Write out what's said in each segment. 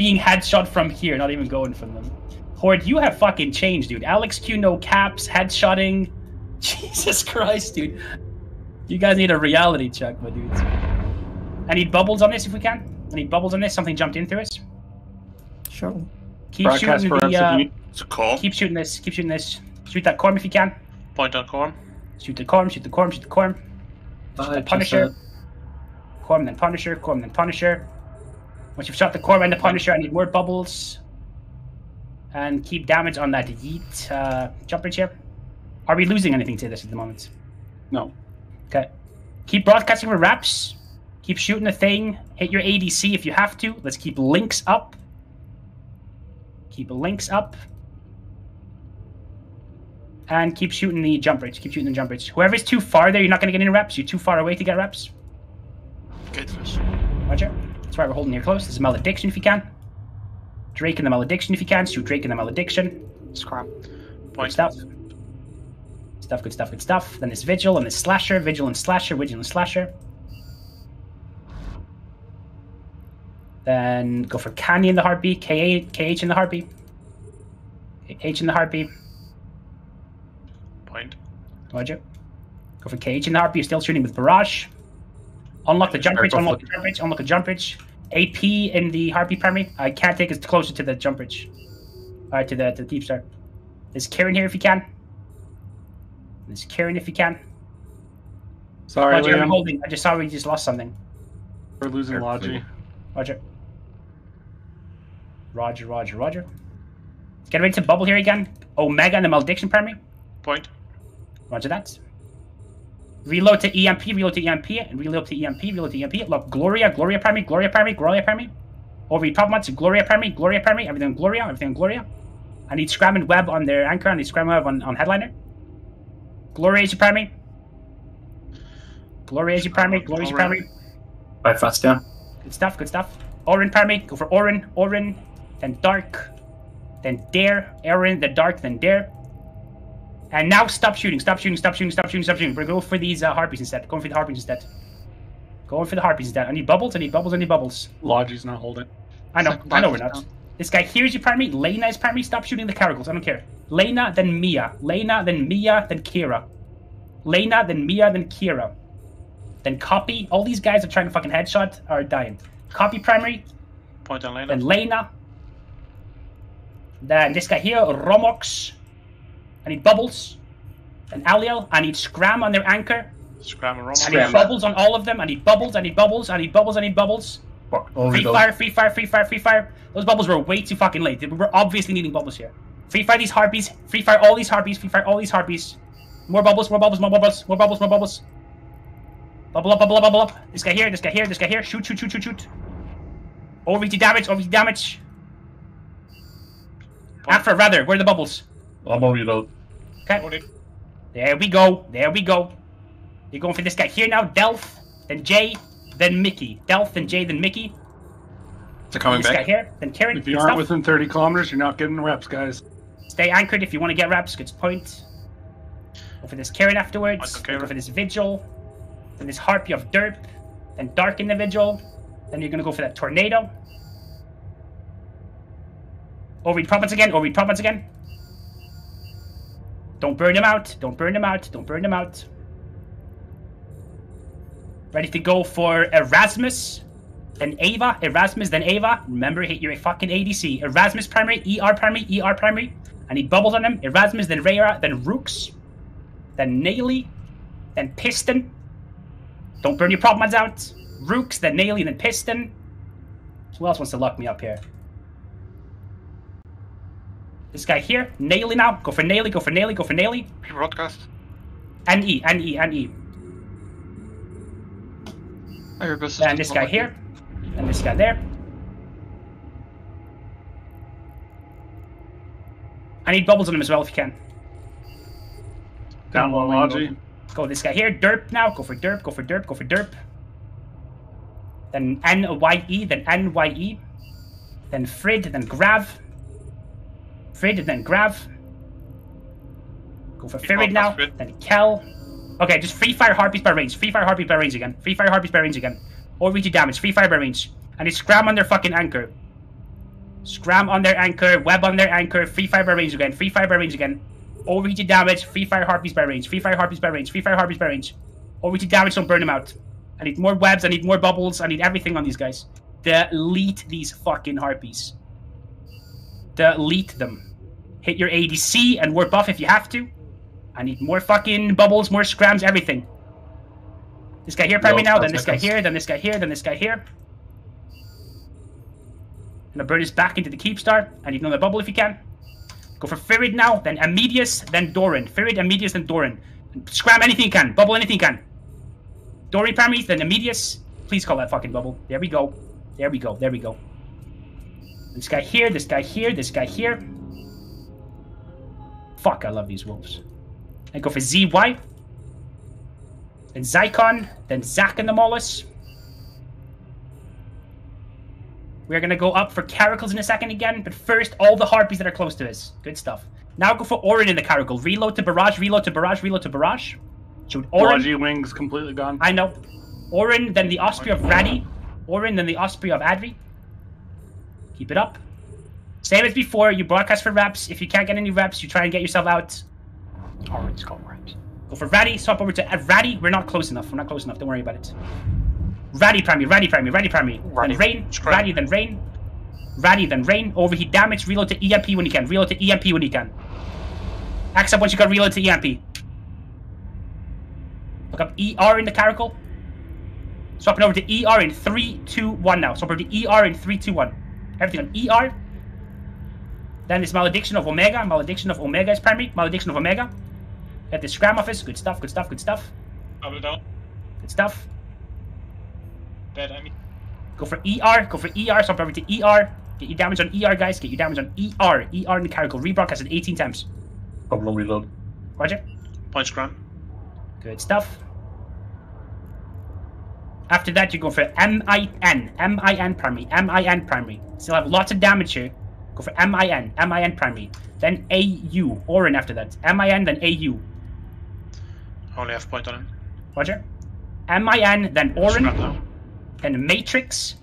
being headshot from here, not even going from them. Horde, you have fucking changed, dude. LXQ, no caps, headshotting. Jesus Christ, dude. You guys need a reality check, my dudes. I need bubbles on this if we can. I need bubbles on this. Something jumped in through us. Sure. Keep Broadcast shooting the. Uh, It's a call. keep shooting this. Keep shooting this. Shoot that corm if you can. Point on corn. Shoot the corm. Shoot the corm. Shoot the corm. Shoot the Five Punisher. percent. Corm then Punisher. Corm then Punisher. Once you've shot the core and the Punisher, I need more bubbles. And keep damage on that yeet uh, jump bridge here. Are we losing anything to this at the moment? No. Okay. Keep broadcasting for reps. Keep shooting the thing. Hit your ADC if you have to. Let's keep links up. Keep links up. And keep shooting the jump bridge. Keep shooting the jump bridge. Whoever's too far there, you're not going to get any reps. You're too far away to get reps. Gate fish. Roger. That's why we're holding here close. This is Malediction if you can. Drake in the Malediction if you can. Shoot Drake in the Malediction. Scram. Good Point. stuff. Stuff, good stuff, good stuff. Then this Vigil and this Slasher. Vigil and Slasher. Vigil and Slasher. Then go for Kanye in the heartbeat. KA, KH in the heartbeat. H in the heartbeat. Point. Roger. Go for KH in the heartbeat. You're still shooting with Barrage. Unlock the jump bridge. Unlock the jump bridge. Unlock the jump bridge. AP in the heartbeat primary. I can't take it closer to the jump bridge. Alright, to the, to the deep start. Is Karen here if you can. There's Karen if you can. Sorry, Roger, I'm Liam. holding. I just saw we just lost something. We're losing Logi. Roger. Roger, Roger, Roger. Let's get ready to bubble here again. Omega and the Malediction primary. Point. Roger that. Reload to EMP, reload to EMP, and reload to EMP, reload to EMP. Look, Gloria, Gloria primary, Gloria primary, Gloria primary. Over top months, Gloria primary, Gloria primary, everything on Gloria, everything on Gloria. I need Scram and Web on their anchor, I need Scram and Web on, on headliner. Gloria is your primary. Gloria is your primary, Gloria is your primary. Five fast down. Good stuff, good stuff. Orin primary, go for Orin, Orin, then Dark, then Dare, Orin, then Dark, then Dare. And now stop shooting, stop shooting, stop shooting, stop shooting, stop shooting. We're going for these uh, harpies instead. Going for the harpies instead. Going for the harpies instead. I need bubbles, I need bubbles, I need bubbles. Logi's not holding. I know, Second I know we're not. down. This guy here is your primary. Lena is primary. Stop shooting the caracals. I don't care. Lena, then Mia. Lena, then Mia, then Kira. Lena, then Mia, then Kira. Then copy. All these guys are trying to fucking headshot are dying. Copy primary. Point on Then Lena. Lena. Then this guy here, Romox. I need bubbles. Then Aliel. I need Scram on their anchor. Scram and I need bubbles on all of them. I need bubbles. I need bubbles. I need bubbles. I need bubbles. Fuck, over Free those. fire, free fire, free fire, free fire. Those bubbles were way too fucking late. We were obviously needing bubbles here. Free fire these harpies. Free fire all these harpies. Free fire all these harpies. More bubbles, more bubbles, more bubbles, more bubbles, more bubbles. Bubble up, bubble up, bubble up. This guy here, this guy here, this guy here. Shoot, shoot, shoot, shoot, shoot. OVT damage, OVT damage. After rather, where are the bubbles? I'm on reload. Okay. There we go. There we go. You're going for this guy here now. Delph, then Jay, then Mickey. Delph, then Jay, then Mickey. They're coming This guy here, then Karen. If you aren't stuff. within 30 kilometers, you're not getting reps, guys. Stay anchored if you want to get reps. Good point. Go for this Karen afterwards. Michael Then Karen. Go for this Vigil. Then this Harpy of Derp. Then Dark in the Vigil. Then you're gonna go for that Tornado. Overread Prophets again. Overread Prophets again. Don't burn them out. Don't burn them out. Don't burn them out. Ready to go for Erasmus. Then Ava. Erasmus, then Ava. Remember, hit your fucking ADC. Erasmus primary, ER primary, ER primary. I need bubbles on them. Erasmus, then Rhea, then Rooks. Then Naily. Then Piston. Don't burn your prop out. Rooks, then Naily, then Piston. Who else wants to lock me up here? This guy here. Naily now. Go for Naily, go for Naily, go for Naily. Broadcast. And E, and E, and E. And this guy here. And this guy there. I need bubbles on him as well if you can. Down one Logi. Go this guy here. Derp now. Go for Derp. Go for Derp. Go for Derp. Then N-Y-E. Then N-Y-E. Then Frid. Then Grav. Frid. Then Grav. Go for Free Firid now. Frid. Then Kel. Okay, just free fire harpies by range. Free fire harpies by range again. Free fire harpies by range again. Or reach damage. Free fire by range. And they scram on their fucking anchor. Scram on their anchor, web on their anchor, free fire by range again, free fire by range again. Overheated damage, free fire harpies by range, free fire harpies by range, free fire harpies by range. Overheated damage, don't burn them out. I need more webs, I need more bubbles, I need everything on these guys. Delete these fucking harpies. Delete them. Hit your ADC and warp buff if you have to. I need more fucking bubbles, more scrams, everything. This guy here, prime me now, then this guy here, then this guy here, then this guy here. And burn this back into the Keepstar. I need another bubble if you can. Go for Ferid now, then Amedius, then Doran. Ferid, Amedius, then Doran. Scram anything you can. Bubble anything you can. Dory Paramis, then Amedius. Please call that fucking bubble. There we go. There we go. There we go. This guy here, this guy here, this guy here. Fuck, I love these wolves. I go for ZY. Then Zycon, then Zack and the Mollis. We're gonna go up for Caracals in a second again, but first, all the Harpies that are close to us. Good stuff. Now go for Orin in the Caracal. Reload to Barrage, reload to Barrage, reload to Barrage. Shoot Orin. Logi wings completely gone. I know. Orin, then the Osprey of Radi. Orin, then the Osprey of Adri. Keep it up. Same as before, you broadcast for reps. If you can't get any reps, you try and get yourself out. Orange got reps. Go for Ratty, swap over to uh, Raddy. We're not close enough. We're not close enough. Don't worry about it. Raddy primary, Raddy primary, Raddy primary. Raddy. Then Rain, Scram. Raddy, then Rain. Raddy, then Rain. Overheat damage, reload to EMP when you can. Reload to EMP when you can. Axe up once you got reload to EMP. Look up ER in the caracal. Swapping over to ER in 3, 2, 1 now. Swap over to ER in 3, 2, 1. Everything on ER. Then this Malediction of Omega. Malediction of Omega is primary. Malediction of Omega. Get the Scram office. Good stuff, good stuff, good stuff. Double down. Good stuff. Dead enemy. Go for ER. Go for ER. Swap over to ER. Get your damage on ER, guys. Get your damage on ER. ER in the caracal. Rebroadcast it 18 times. Problem reload. Roger. Point scram. Good stuff. After that, you go for M-I-N. M-I-N primary. M-I-N primary. Still have lots of damage here. Go for M-I-N. M-I-N primary. Then A-U. Orin after that. M-I-N, then A-U. Only have point on him. Roger. M-I-N, then Orin. Then Matrix.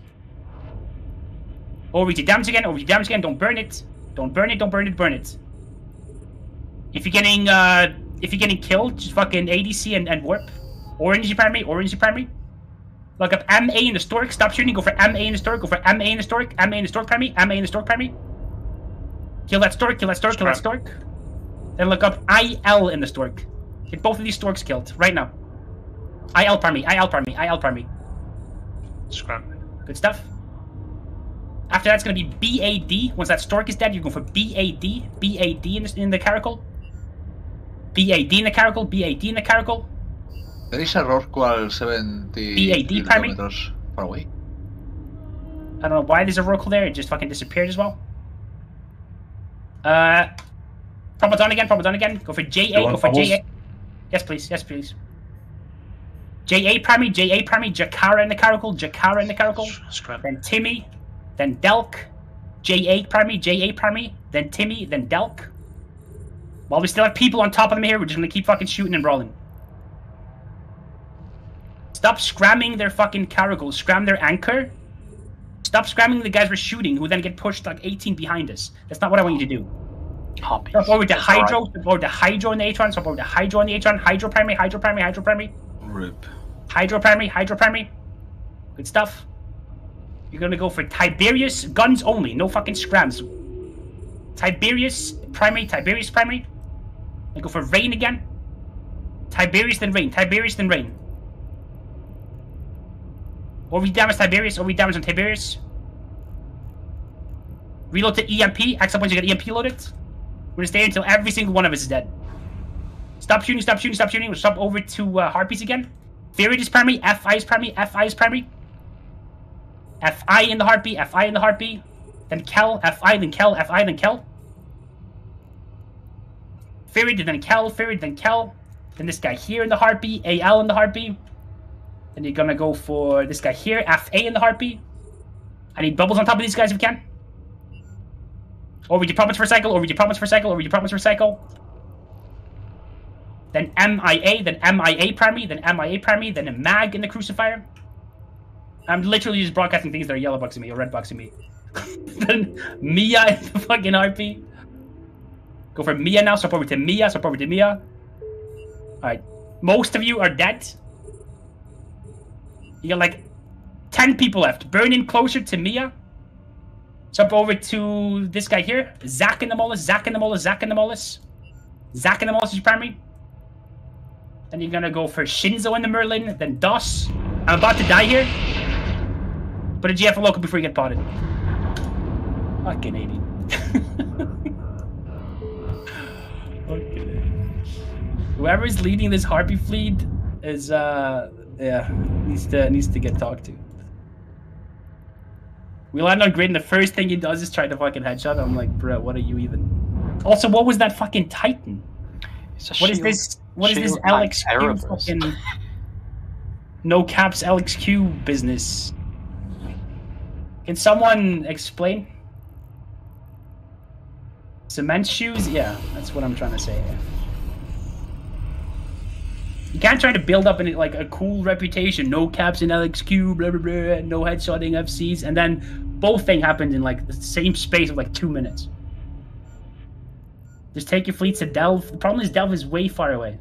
Overheat damage again. Overheat damage again. Don't burn it. Don't burn it. Don't burn it. Burn it. If you're getting uh, if you're getting killed, just fucking ADC and, and warp. Orange primary. Orange primary. Look up MA in the stork. Stop shooting. Go for MA in the stork. Go for MA in the stork. MA in the stork primary. MA in the stork primary. Kill that stork. Kill that stork. Kill that stork. Then look up IL in the stork. Get both of these storks killed right now. IL primary. IL primary. IL primary. Scram. Good stuff. After that's going to be BAD. Once that stork is dead, you're going for BAD. BAD in the, in the caracal. BAD in the caracal. BAD in the caracal. There is a Rorqual 70 BAD primary? kilometers far away. I don't know why there's a Rorqual there. It just fucking disappeared as well. Uh, Promoton again. Promoton again. Go for JA. Go for bubbles? JA. Yes, please. Yes, please. JA primary. JA primary. Jakara in the caracal. Jakara in the caracal. Scram. then Timmy, then Delk, J8 primary, J8 primary, then Timmy, then Delk. While we still have people on top of them here, we're just gonna keep fucking shooting and brawling. Stop scramming their fucking caracals, scram their anchor. Stop scramming the guys we're shooting, who then get pushed like 18 behind us. That's not what I want you to do. Harpies. Swap over to That's. Hydro, swap over to Hydro in the Atron, swap over to Hydro in the Atron, Hydro primary, Hydro primary, Hydro primary. RIP. Hydro primary, hydro primary. Good stuff. You're gonna go for Tiberius guns only, no fucking scrams. Tiberius primary, Tiberius primary. I go for rain again. Tiberius then rain, Tiberius then rain. Or we damage Tiberius, or we damage on Tiberius. Reload to EMP. Up once you get EMP loaded. We're gonna stay until every single one of us is dead. Stop shooting, stop shooting, stop shooting. We'll stop over to uh, Harpies again. Theory is primary, FI is primary, FI is primary. FI in the heartbeat, FI in the heartbeat. Then Kel, FI, then Kel, FI, then Kel. Theory, then Kel, Theory, then Kel. Then this guy here in the heartbeat, AL in the heartbeat. Then you're gonna go for this guy here, FA in the heartbeat. I need bubbles on top of these guys if we can. Over your promise for cycle, over your promise for cycle, over your promise for cycle then MIA, then MIA primary, then MIA primary, then a MAG in the crucifier. I'm literally just broadcasting things that are yellow boxing me or red boxing me. then Mia and the fucking RP. Go for Mia now. Swap over to Mia. Swap over to Mia. Alright. Most of you are dead. You got like 10 people left. Burn in closer to Mia. Swap over to this guy here. Zach and the Mollis. Zach and the Mollis. Zach and the Mollis. Zach and the Mollis is your primary. Then you're gonna go for Shinzo and the Merlin. Then Dos. I'm about to die here. Put a GF for local before you get potted. Fucking idiot. Fucking idiot. Whoever's leading this harpy fleet is uh yeah needs to needs to get talked to. We land on grid and the first thing he does is try to fucking headshot. I'm like, bro, what are you even? Also, what was that fucking Titan? What is this? What is this LXQ fucking no caps LXQ business? Can someone explain? Cement shoes? Yeah, that's what I'm trying to say here. You can't try to build up an, like a cool reputation. No caps in LXQ, blah blah blah. No headshotting FCs, and then both thing happened in like the same space of like two minutes. Just take your fleets to Delve. The problem is Delve is way far away.